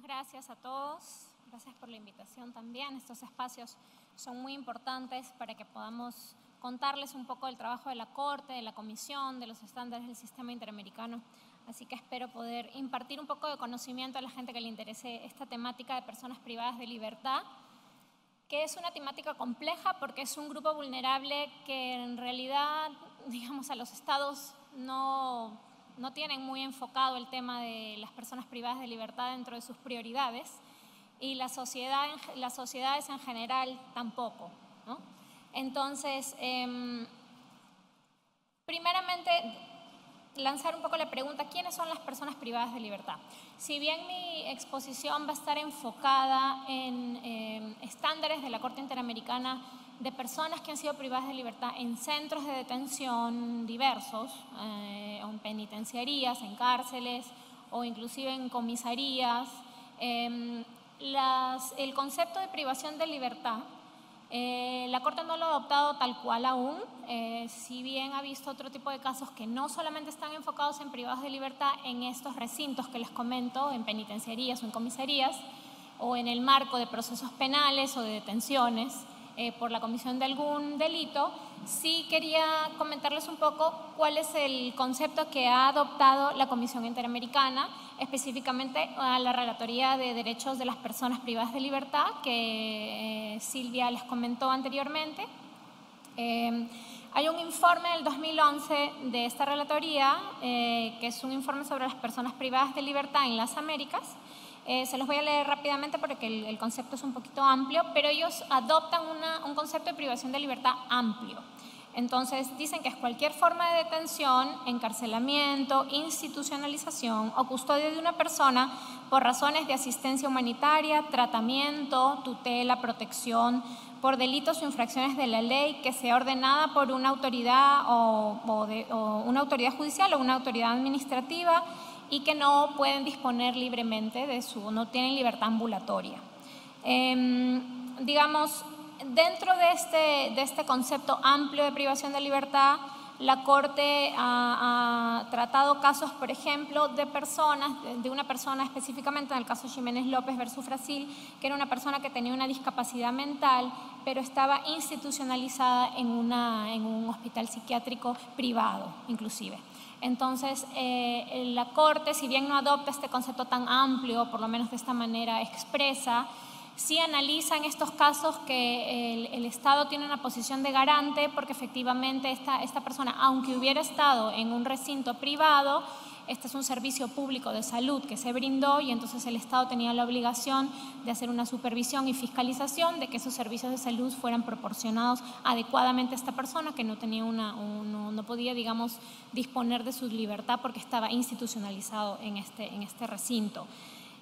Muchas gracias a todos. Gracias por la invitación también. Estos espacios son muy importantes para que podamos contarles un poco del trabajo de la Corte, de la Comisión, de los estándares del sistema interamericano. Así que espero poder impartir un poco de conocimiento a la gente que le interese esta temática de personas privadas de libertad, que es una temática compleja porque es un grupo vulnerable que en realidad, digamos, a los estados no, no tienen muy enfocado el tema de las personas privadas de libertad dentro de sus prioridades y la sociedad, las sociedades en general tampoco. Entonces, eh, primeramente, lanzar un poco la pregunta, ¿quiénes son las personas privadas de libertad? Si bien mi exposición va a estar enfocada en eh, estándares de la Corte Interamericana de personas que han sido privadas de libertad en centros de detención diversos, eh, en penitenciarías, en cárceles o inclusive en comisarías, las, el concepto de privación de libertad eh, la Corte no lo ha adoptado tal cual aún, eh, si bien ha visto otro tipo de casos que no solamente están enfocados en privados de libertad en estos recintos que les comento, en penitenciarías o en comisarías, o en el marco de procesos penales o de detenciones eh, por la comisión de algún delito, sí quería comentarles un poco cuál es el concepto que ha adoptado la Comisión Interamericana, específicamente a la Relatoría de Derechos de las Personas Privadas de Libertad, que eh, Silvia les comentó anteriormente. Eh, hay un informe del 2011 de esta relatoría, eh, que es un informe sobre las personas privadas de libertad en las Américas. Se los voy a leer rápidamente porque el, concepto es un poquito amplio, pero ellos adoptan un concepto de privación de libertad amplio. Entonces dicen que es cualquier forma de detención, encarcelamiento, institucionalización o custodia de una persona por razones de asistencia humanitaria, tratamiento, tutela, protección, por delitos o infracciones de la ley que sea ordenada por una autoridad o, una autoridad judicial o una autoridad administrativa y que no pueden disponer libremente de su, no tienen libertad ambulatoria. Em, digamos, dentro de este, de este concepto amplio de privación de libertad, la Corte ha, tratado casos, por ejemplo, de personas, de una persona específicamente, en el caso Jiménez López versus Brasil, que era una persona que tenía una discapacidad mental, pero estaba institucionalizada en, una, en un hospital psiquiátrico privado, inclusive. Entonces, eh, la Corte, si bien no adopta este concepto tan amplio, por lo menos de esta manera expresa, sí analizan estos casos que el, Estado tiene una posición de garante porque efectivamente esta, esta persona, aunque hubiera estado en un recinto privado, este es un servicio público de salud que se brindó y entonces el Estado tenía la obligación de hacer una supervisión y fiscalización de que esos servicios de salud fueran proporcionados adecuadamente a esta persona que no tenía una, no, no podía, digamos, disponer de su libertad porque estaba institucionalizado en este, en este recinto.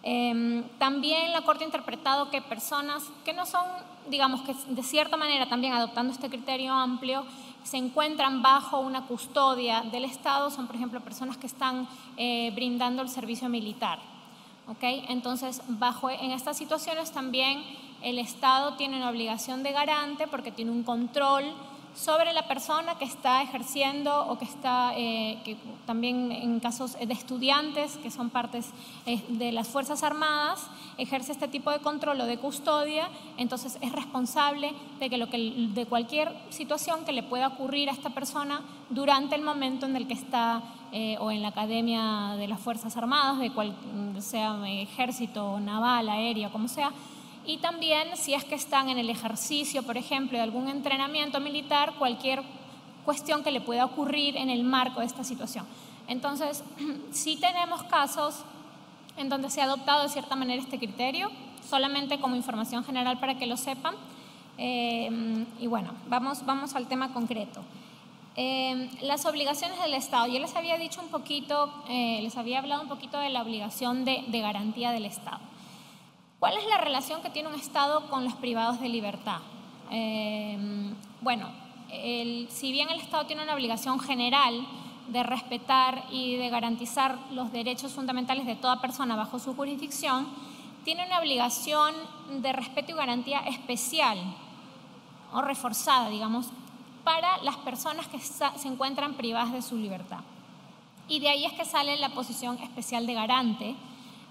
Em, también la Corte ha interpretado que personas que no son, digamos que de cierta manera también adoptando este criterio amplio, se encuentran bajo una custodia del Estado, son por ejemplo personas que están eh, brindando el servicio militar. ¿okay? Entonces, bajo, en estas situaciones también el Estado tiene una obligación de garante porque tiene un control sobre la persona que está ejerciendo o que está, eh, también en casos de estudiantes que son partes eh, de las Fuerzas Armadas, ejerce este tipo de control o de custodia, entonces es responsable de, que lo que, de cualquier situación que le pueda ocurrir a esta persona durante el momento en el que está eh, o en la Academia de las Fuerzas Armadas, de cual sea ejército, naval, aéreo, como sea, y también si es que están en el ejercicio, por ejemplo, de algún entrenamiento militar, cualquier cuestión que le pueda ocurrir en el marco de esta situación. Entonces, sí tenemos casos en donde se ha adoptado de cierta manera este criterio, solamente como información general para que lo sepan. Eh, y bueno, vamos, vamos al tema concreto. Eh, las obligaciones del Estado. Yo les había dicho un poquito, eh, les había hablado un poquito de la obligación de, de garantía del Estado. ¿Cuál es la relación que tiene un Estado con los privados de libertad? Eh, bueno, si bien el Estado tiene una obligación general de respetar y de garantizar los derechos fundamentales de toda persona bajo su jurisdicción, tiene una obligación de respeto y garantía especial o reforzada, digamos, para las personas que se encuentran privadas de su libertad. Y de ahí es que sale la posición especial de garante,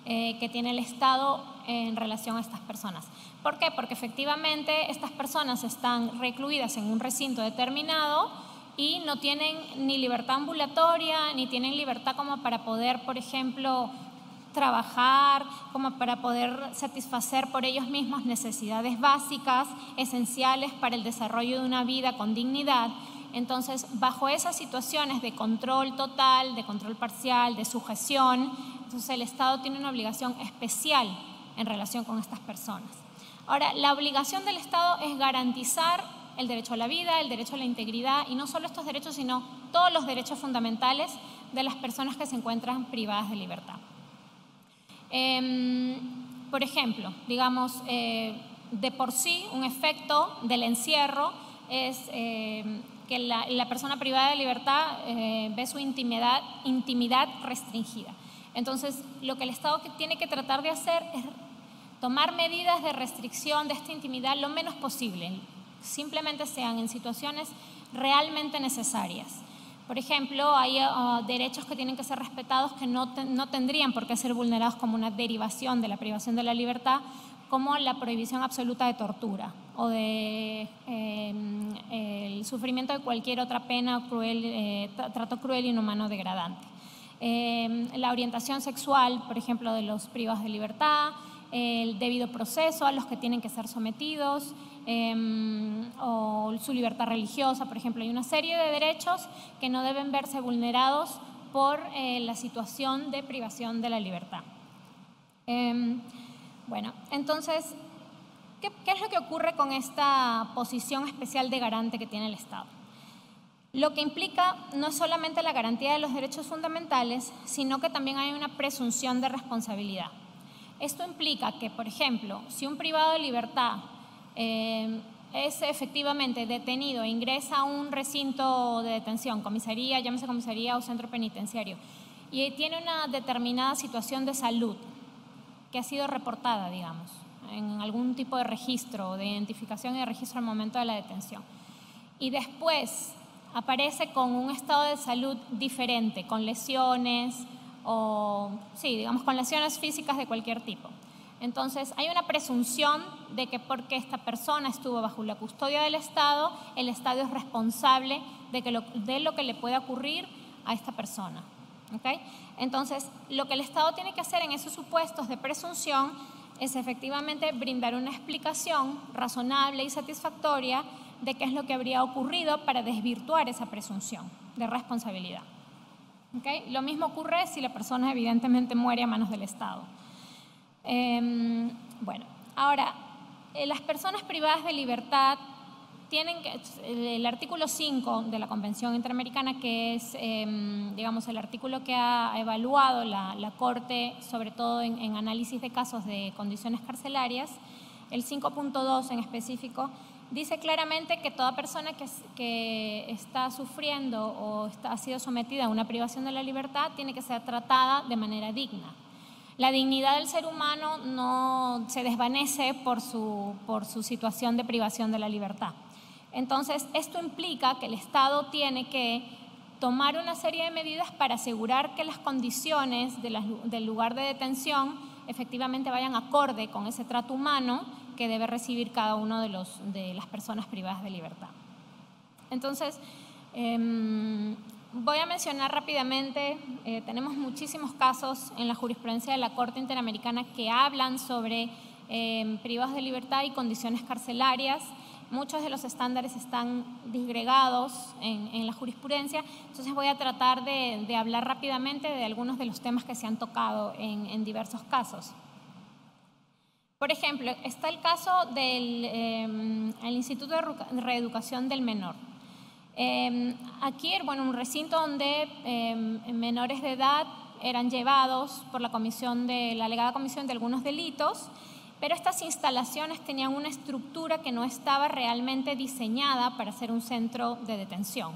eh, que tiene el Estado en relación a estas personas. ¿Por qué? Porque efectivamente estas personas están recluidas en un recinto determinado y no tienen ni libertad ambulatoria, ni tienen libertad como para poder, por ejemplo, trabajar, como para poder satisfacer por ellos mismos necesidades básicas, esenciales para el desarrollo de una vida con dignidad. Entonces, bajo esas situaciones de control total, de control parcial, de sujeción, entonces el Estado tiene una obligación especial en relación con estas personas. Ahora, la obligación del Estado es garantizar el derecho a la vida, el derecho a la integridad y no solo estos derechos, sino todos los derechos fundamentales de las personas que se encuentran privadas de libertad. Em, por ejemplo, digamos, eh, de por sí un efecto del encierro es em, que la, persona privada de libertad eh, ve su intimidad, intimidad restringida. Entonces, lo que el Estado tiene que tratar de hacer es tomar medidas de restricción de esta intimidad lo menos posible, simplemente sean en situaciones realmente necesarias. Por ejemplo, hay uh, derechos que tienen que ser respetados que no, no tendrían por qué ser vulnerados como una derivación de la privación de la libertad, como la prohibición absoluta de tortura o de em, el sufrimiento de cualquier otra pena o cruel, eh, trato cruel, inhumano, degradante. Em, la orientación sexual, por ejemplo, de los privados de libertad, el debido proceso a los que tienen que ser sometidos, Em, o su libertad religiosa, por ejemplo. Hay una serie de derechos que no deben verse vulnerados por eh, la situación de privación de la libertad. Em, bueno, entonces, ¿qué, ¿qué es lo que ocurre con esta posición especial de garante que tiene el Estado? Lo que implica no es solamente la garantía de los derechos fundamentales, sino que también hay una presunción de responsabilidad. Esto implica que, por ejemplo, si un privado de libertad eh, es efectivamente detenido e ingresa a un recinto de detención, comisaría, llámese comisaría o centro penitenciario, y tiene una determinada situación de salud que ha sido reportada, digamos, en algún tipo de registro, de identificación y de registro al momento de la detención. Y después aparece con un estado de salud diferente, con lesiones o, sí, digamos, con lesiones físicas de cualquier tipo. Entonces, hay una presunción de que porque esta persona estuvo bajo la custodia del Estado, el Estado es responsable de, que lo, de lo que le pueda ocurrir a esta persona. Entonces, lo que el Estado tiene que hacer en esos supuestos de presunción es efectivamente brindar una explicación razonable y satisfactoria de qué es lo que habría ocurrido para desvirtuar esa presunción de responsabilidad. Lo mismo ocurre si la persona evidentemente muere a manos del Estado. Em, bueno, ahora, eh, las personas privadas de libertad tienen que, el artículo 5 de la Convención Interamericana, que es, em, digamos, el artículo que ha evaluado la, Corte, sobre todo en, análisis de casos de condiciones carcelarias, el 5.2 en específico, dice claramente que toda persona que, está sufriendo o ha sido sometida a una privación de la libertad tiene que ser tratada de manera digna. La dignidad del ser humano no se desvanece por su situación de privación de la libertad. Entonces, esto implica que el Estado tiene que tomar una serie de medidas para asegurar que las condiciones del lugar de detención efectivamente vayan acorde con ese trato humano que debe recibir cada uno de, de las personas privadas de libertad. Entonces, em, Voy a mencionar rápidamente, eh, tenemos muchísimos casos en la jurisprudencia de la Corte Interamericana que hablan sobre eh, privados de libertad y condiciones carcelarias. Muchos de los estándares están disgregados en, la jurisprudencia, entonces voy a tratar de, hablar rápidamente de algunos de los temas que se han tocado en, diversos casos. Por ejemplo, está el caso del eh, Instituto de Reeducación del Menor. Em, aquí, bueno, un recinto donde em, menores de edad eran llevados por la comisión de la alegada comisión de algunos delitos, pero estas instalaciones tenían una estructura que no estaba realmente diseñada para ser un centro de detención.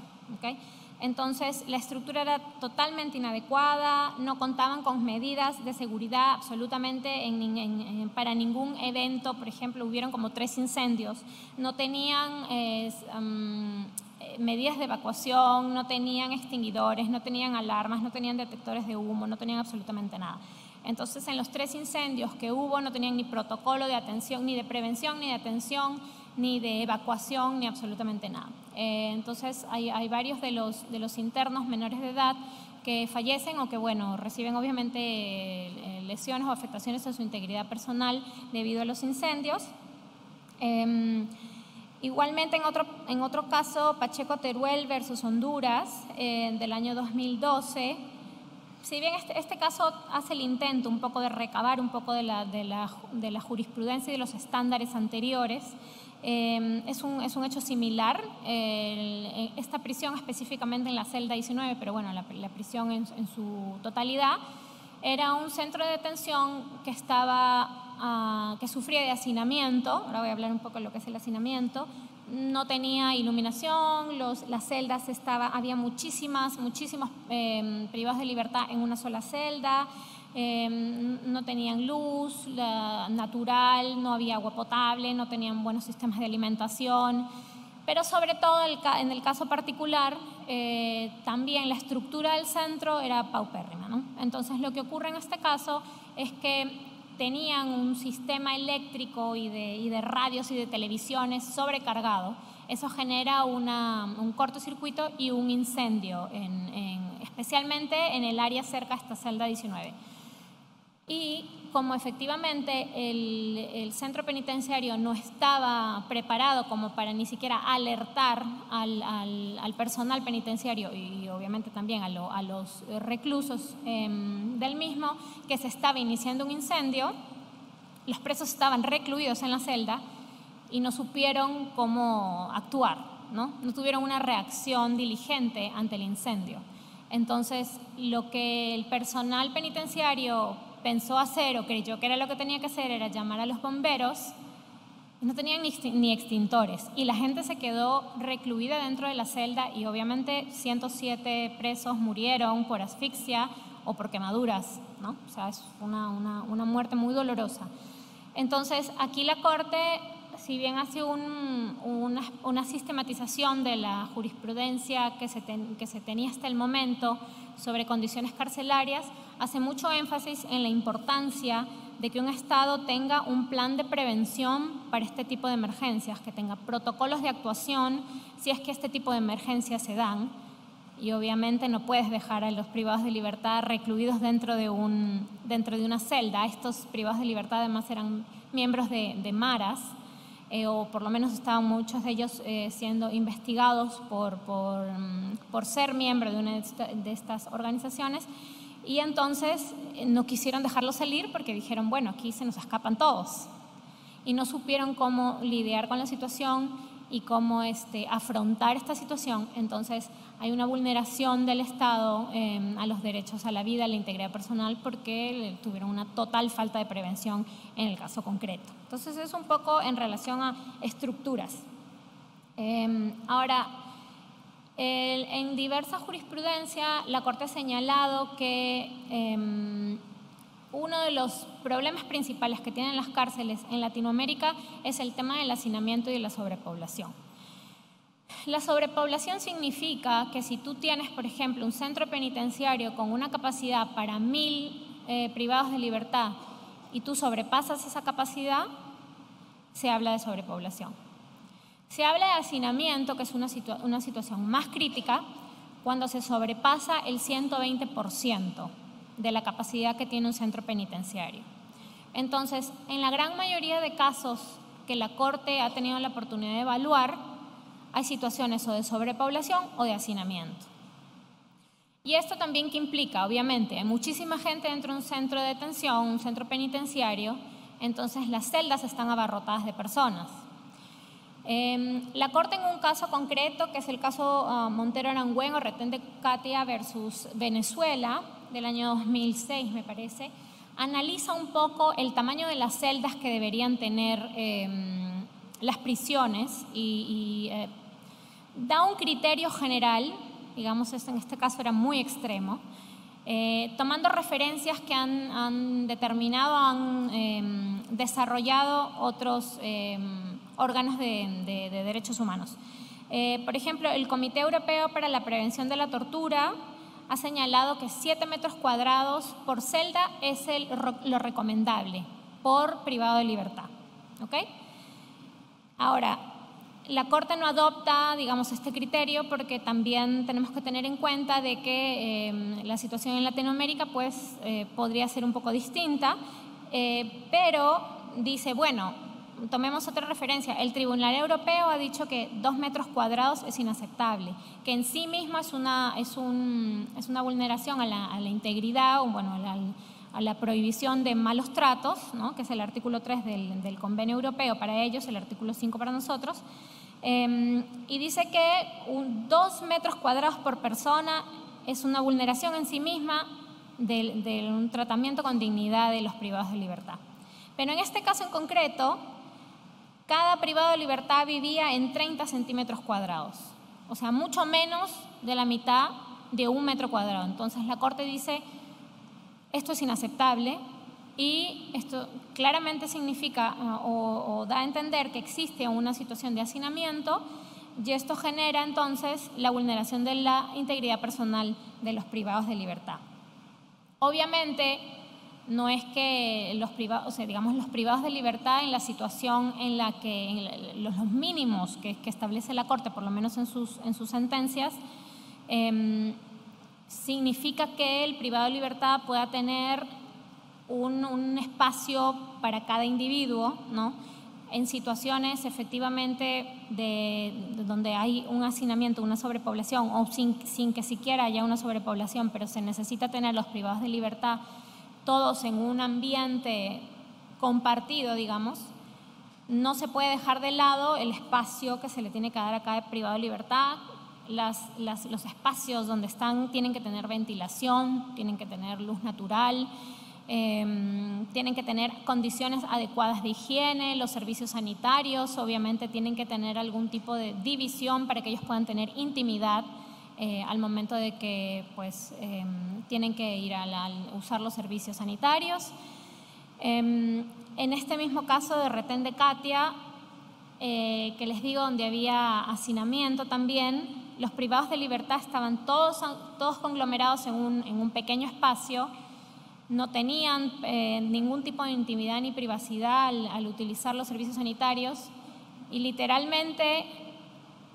Entonces, la estructura era totalmente inadecuada, no contaban con medidas de seguridad absolutamente para ningún evento. Por ejemplo, hubieron como tres incendios. No tenían medidas de evacuación, no tenían extinguidores, no tenían alarmas, no tenían detectores de humo, no tenían absolutamente nada. Entonces, en los tres incendios que hubo no tenían ni protocolo de atención, ni de prevención, ni de atención, ni de evacuación, ni absolutamente nada. Eh, entonces, hay, varios de los, de los internos menores de edad que fallecen o que, bueno, reciben obviamente eh, lesiones o afectaciones a su integridad personal debido a los incendios. Em, igualmente, en otro, en otro caso, Pacheco Teruel versus Honduras, eh, del año 2012, si bien este, este, caso hace el intento un poco de recabar un poco de la, de la, de la jurisprudencia y de los estándares anteriores, eh, es, un, hecho similar. esta prisión específicamente en la celda 19, pero bueno, la, prisión en, su totalidad, era un centro de detención que estaba, uh, que sufría de hacinamiento. Ahora voy a hablar un poco de lo que es el hacinamiento no tenía iluminación, las celdas estaba, había muchísimas, muchísimos eh, privados de libertad en una sola celda, em, no tenían luz natural, no había agua potable, no tenían buenos sistemas de alimentación, pero sobre todo en el caso particular, eh, también la estructura del centro era paupérrima. Entonces lo que ocurre en este caso es que tenían un sistema eléctrico y de, radios y de televisiones sobrecargado. Eso genera un cortocircuito y un incendio, especialmente en el área cerca a esta celda 19. Y como efectivamente el, centro penitenciario no estaba preparado como para ni siquiera alertar al, personal penitenciario y obviamente también a, los reclusos em, del mismo que se estaba iniciando un incendio, los presos estaban recluidos en la celda y no supieron cómo actuar, ¿no? no tuvieron una reacción diligente ante el incendio. Entonces, lo que el personal penitenciario pensó hacer o creyó que era lo que tenía que hacer era llamar a los bomberos, no tenían ni, extintores y la gente se quedó recluida dentro de la celda y obviamente 107 presos murieron por asfixia o por quemaduras, ¿no? O sea, es una, una, una muerte muy dolorosa. Entonces, aquí la Corte, si bien hace un, una, una, sistematización de la jurisprudencia que se, que se tenía hasta el momento sobre condiciones carcelarias, hace mucho énfasis en la importancia de que un Estado tenga un plan de prevención para este tipo de emergencias, que tenga protocolos de actuación si es que este tipo de emergencias se dan. Y obviamente no puedes dejar a los privados de libertad recluidos dentro de, un, dentro de una celda. Estos privados de libertad además eran miembros de, de maras, eh, o por lo menos estaban muchos de ellos eh, siendo investigados por, por, mm, por ser miembros de una de estas organizaciones y entonces eh, no quisieron dejarlo salir porque dijeron, bueno, aquí se nos escapan todos. Y no supieron cómo lidiar con la situación y cómo este, afrontar esta situación. Entonces hay una vulneración del Estado em, a los derechos a la vida, a la integridad personal, porque tuvieron una total falta de prevención en el caso concreto. Entonces es un poco en relación a estructuras. Em, ahora, en diversa jurisprudencia, la Corte ha señalado que em, uno de los problemas principales que tienen las cárceles en Latinoamérica es el tema del hacinamiento y de la sobrepoblación. La sobrepoblación significa que si tú tienes, por ejemplo, un centro penitenciario con una capacidad para mil eh, privados de libertad y tú sobrepasas esa capacidad, se habla de sobrepoblación. Se habla de hacinamiento, que es una, una situación más crítica, cuando se sobrepasa el 120% de la capacidad que tiene un centro penitenciario. Entonces, en la gran mayoría de casos que la Corte ha tenido la oportunidad de evaluar, hay situaciones o de sobrepoblación o de hacinamiento. Y esto también que implica, obviamente, hay muchísima gente dentro de un centro de detención, un centro penitenciario, entonces las celdas están abarrotadas de personas. Em, la Corte en un caso concreto, que es el caso uh, Montero Arangüen o Retén de Katia versus Venezuela, del año 2006 me parece, analiza un poco el tamaño de las celdas que deberían tener em, las prisiones y, eh, da un criterio general, digamos, en este caso era muy extremo, eh, tomando referencias que han, determinado, han em, desarrollado otros órganos de, derechos humanos. Eh, por ejemplo, el Comité Europeo para la Prevención de la Tortura ha señalado que 7 metros cuadrados por celda es el, lo recomendable por privado de libertad. ¿ok? Ahora, la Corte no adopta, digamos, este criterio porque también tenemos que tener en cuenta de que em, la situación en Latinoamérica pues, eh, podría ser un poco distinta, eh, pero dice, bueno, tomemos otra referencia. El Tribunal Europeo ha dicho que dos metros cuadrados es inaceptable, que en sí misma es una, es un, es una vulneración a la, a la integridad, bueno, a la, prohibición de malos tratos, ¿no? que es el artículo 3 del, del, Convenio Europeo para ellos, el artículo 5 para nosotros. Em, y dice que un, dos metros cuadrados por persona es una vulneración en sí misma de un tratamiento con dignidad de los privados de libertad. Pero en este caso en concreto, cada privado de libertad vivía en 30 centímetros cuadrados, o sea, mucho menos de la mitad de un metro cuadrado. Entonces la Corte dice, esto es inaceptable y esto claramente significa ah, o, da a entender que existe una situación de hacinamiento y esto genera entonces la vulneración de la integridad personal de los privados de libertad. Obviamente, no es que los privados, o digamos, los privados de libertad en la situación en la que los, mínimos que, establece la Corte, por lo menos en sus, en sus sentencias, em, significa que el privado de libertad pueda tener un, espacio para cada individuo, ¿no? En situaciones efectivamente de, donde hay un hacinamiento, una sobrepoblación, o sin, sin que siquiera haya una sobrepoblación, pero se necesita tener los privados de libertad todos en un ambiente compartido, digamos, no se puede dejar de lado el espacio que se le tiene que dar a cada privado de libertad. los espacios donde están tienen que tener ventilación, tienen que tener luz natural, em, tienen que tener condiciones adecuadas de higiene, los servicios sanitarios obviamente tienen que tener algún tipo de división para que ellos puedan tener intimidad eh, al momento de que pues, em, tienen que ir a usar los servicios sanitarios. Em, en este mismo caso de retén de Katia, eh, que les digo donde había hacinamiento también, los privados de libertad estaban todos, todos conglomerados en un, en un pequeño espacio, no tenían eh, ningún tipo de intimidad ni privacidad al, al utilizar los servicios sanitarios y literalmente,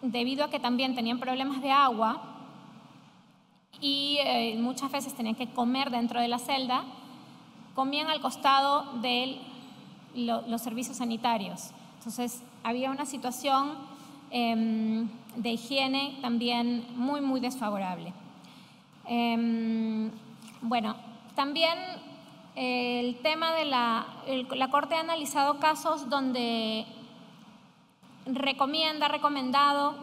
debido a que también tenían problemas de agua, y eh, muchas veces tenían que comer dentro de la celda, comían al costado de los servicios sanitarios. Entonces había una situación em, de higiene también muy, muy desfavorable. Em, bueno, también el tema de la, la Corte ha analizado casos donde recomienda, recomendado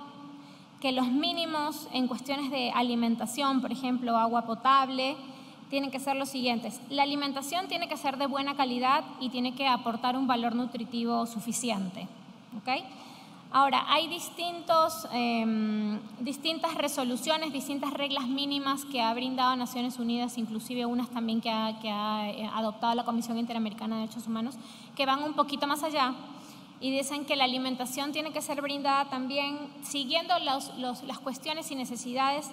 que los mínimos en cuestiones de alimentación, por ejemplo, agua potable, tienen que ser los siguientes. La alimentación tiene que ser de buena calidad y tiene que aportar un valor nutritivo suficiente. ¿okay? Ahora, hay distintos, em, distintas resoluciones, distintas reglas mínimas que ha brindado Naciones Unidas, inclusive unas también que ha, que ha eh, adoptado la Comisión Interamericana de Derechos Humanos, que van un poquito más allá y dicen que la alimentación tiene que ser brindada también siguiendo las cuestiones y necesidades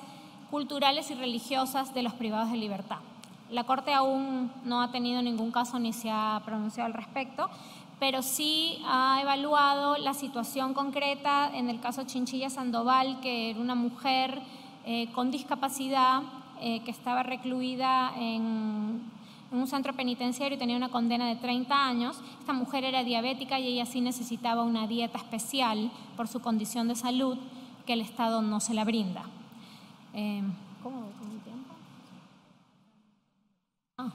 culturales y religiosas de los privados de libertad. La Corte aún no ha tenido ningún caso ni se ha pronunciado al respecto, pero sí ha evaluado la situación concreta en el caso Chinchilla Sandoval, que era una mujer eh, con discapacidad eh, que estaba recluida en en un centro penitenciario y tenía una condena de 30 años. Esta mujer era diabética y ella sí necesitaba una dieta especial por su condición de salud que el Estado no se la brinda. Eh, ¿Cómo el tiempo? Ah,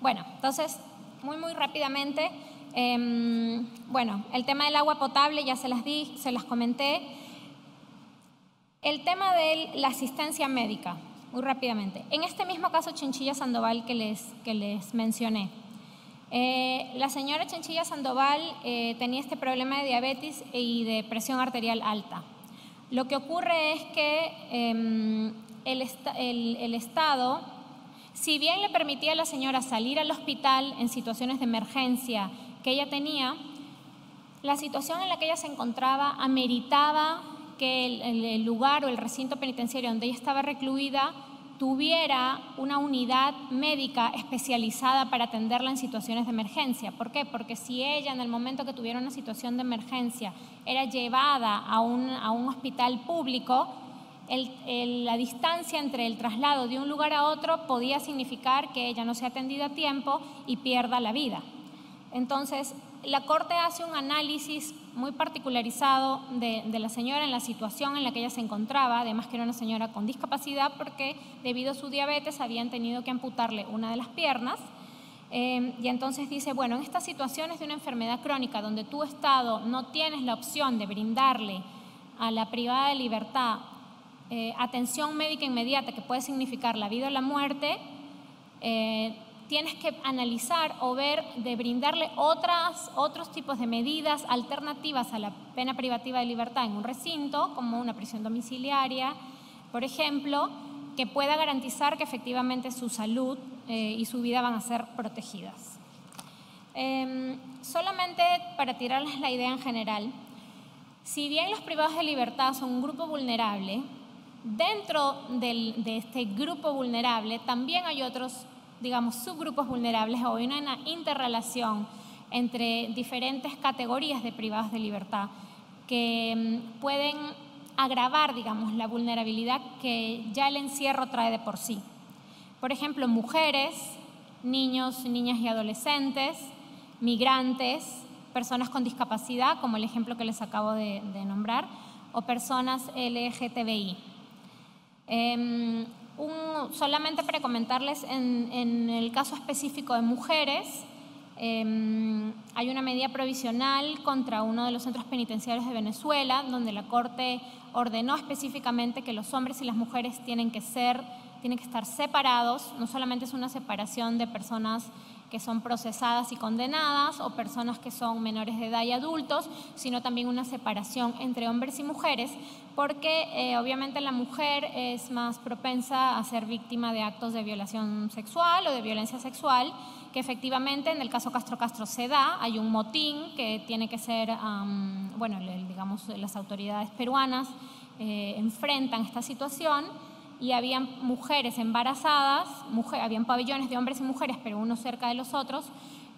bueno, entonces, muy, muy rápidamente, em, bueno, el tema del agua potable ya se las di, se las comenté. El tema de la asistencia médica muy rápidamente. En este mismo caso Chinchilla Sandoval que les, que les mencioné, eh, la señora Chinchilla Sandoval eh, tenía este problema de diabetes y de presión arterial alta. Lo que ocurre es que em, el, el Estado, si bien le permitía a la señora salir al hospital en situaciones de emergencia que ella tenía, la situación en la que ella se encontraba ameritaba que el, lugar o el recinto penitenciario donde ella estaba recluida tuviera una unidad médica especializada para atenderla en situaciones de emergencia. ¿Por qué? Porque si ella en el momento que tuviera una situación de emergencia era llevada a un, a un hospital público, la distancia entre el traslado de un lugar a otro podía significar que ella no se ha atendido a tiempo y pierda la vida. Entonces, la Corte hace un análisis muy particularizado de, la señora en la situación en la que ella se encontraba, además que era una señora con discapacidad porque debido a su diabetes habían tenido que amputarle una de las piernas. Eh, y entonces dice, bueno, en estas situaciones de una enfermedad crónica donde tu Estado no tienes la opción de brindarle a la privada de libertad eh, atención médica inmediata que puede significar la vida o la muerte, eh, tienes que analizar o ver de brindarle otras, otros tipos de medidas alternativas a la pena privativa de libertad en un recinto, como una prisión domiciliaria, por ejemplo, que pueda garantizar que efectivamente su salud eh, y su vida van a ser protegidas. Em, solamente para tirarles la idea en general, si bien los privados de libertad son un grupo vulnerable, dentro de este grupo vulnerable también hay otros digamos, subgrupos vulnerables o una interrelación entre diferentes categorías de privados de libertad que mm, pueden agravar, digamos, la vulnerabilidad que ya el encierro trae de por sí. Por ejemplo, mujeres, niños, niñas y adolescentes, migrantes, personas con discapacidad, como el ejemplo que les acabo de, nombrar, o personas LGTBI. Em, solamente para comentarles, en, el caso específico de mujeres, em, hay una medida provisional contra uno de los centros penitenciarios de Venezuela, donde la Corte ordenó específicamente que los hombres y las mujeres tienen que ser, tienen que estar separados. No solamente es una separación de personas que son procesadas y condenadas o personas que son menores de edad y adultos, sino también una separación entre hombres y mujeres, porque eh, obviamente la mujer es más propensa a ser víctima de actos de violación sexual o de violencia sexual, que efectivamente en el caso Castro Castro se da, hay un motín que tiene que ser, bueno, digamos, las autoridades peruanas eh, enfrentan esta situación y habían mujeres embarazadas, habían pabellones de hombres y mujeres, pero unos cerca de los otros.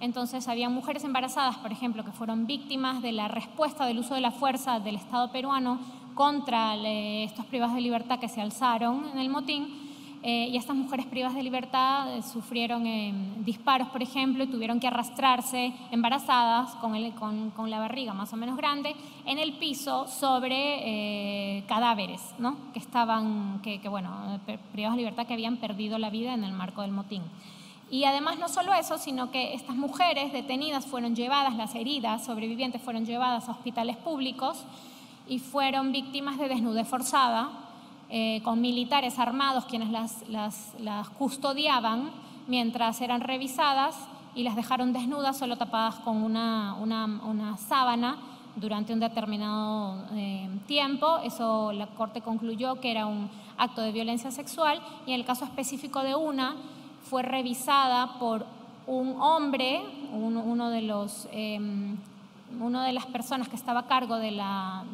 Entonces, habían mujeres embarazadas, por ejemplo, que fueron víctimas de la respuesta del uso de la fuerza del Estado peruano contra estos privados de libertad que se alzaron en el motín eh, y estas mujeres privadas de libertad eh, sufrieron eh, disparos, por ejemplo, y tuvieron que arrastrarse embarazadas con, la barriga más o menos grande en el piso sobre cadáveres, ¿no? Que estaban, que, bueno, privados de libertad que habían perdido la vida en el marco del motín. Y además no solo eso, sino que estas mujeres detenidas fueron llevadas, las heridas sobrevivientes fueron llevadas a hospitales públicos y fueron víctimas de desnudez forzada eh, con militares armados quienes las, custodiaban mientras eran revisadas y las dejaron desnudas, solo tapadas con una, sábana durante un determinado eh, tiempo. Eso la Corte concluyó que era un acto de violencia sexual y en el caso específico de una fue revisada por un hombre, uno, de los, eh, uno de las personas que estaba a cargo de la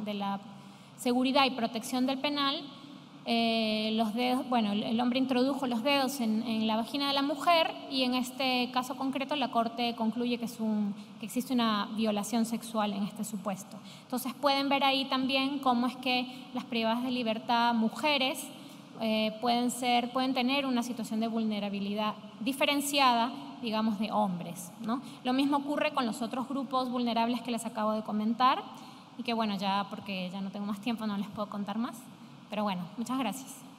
seguridad y protección del penal, eh, los dedos, bueno, el hombre introdujo los dedos en, la vagina de la mujer y en este caso concreto la Corte concluye que, es un, que existe una violación sexual en este supuesto. Entonces pueden ver ahí también cómo es que las privadas de libertad mujeres eh, pueden, ser, pueden tener una situación de vulnerabilidad diferenciada, digamos, de hombres. ¿no? Lo mismo ocurre con los otros grupos vulnerables que les acabo de comentar y que bueno, ya porque ya no tengo más tiempo no les puedo contar más. Pero bueno, muchas gracias.